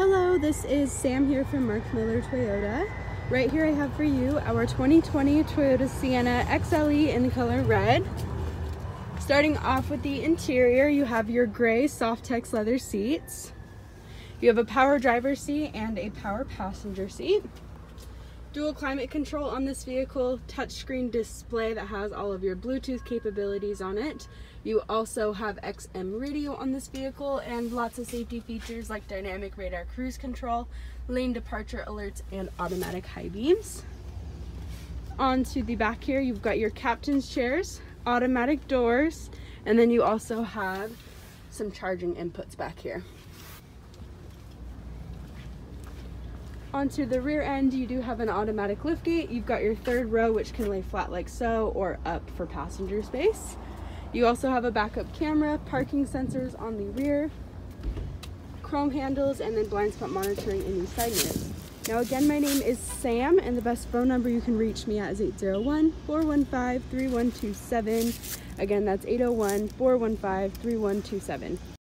Hello, this is Sam here from Mark Miller Toyota. Right here I have for you our 2020 Toyota Sienna XLE in the color red. Starting off with the interior, you have your gray Softex leather seats. You have a power driver seat and a power passenger seat. Dual climate control on this vehicle, touchscreen display that has all of your Bluetooth capabilities on it. You also have XM radio on this vehicle and lots of safety features like dynamic radar cruise control, lane departure alerts, and automatic high beams. Onto the back here, you've got your captain's chairs, automatic doors, and then you also have some charging inputs back here. Onto the rear end, you do have an automatic liftgate. You've got your third row, which can lay flat like so, or up for passenger space. You also have a backup camera, parking sensors on the rear, chrome handles, and then blind spot monitoring in the side mirrors. Now again, my name is Sam, and the best phone number you can reach me at is 801-415-3127. Again, that's 801-415-3127.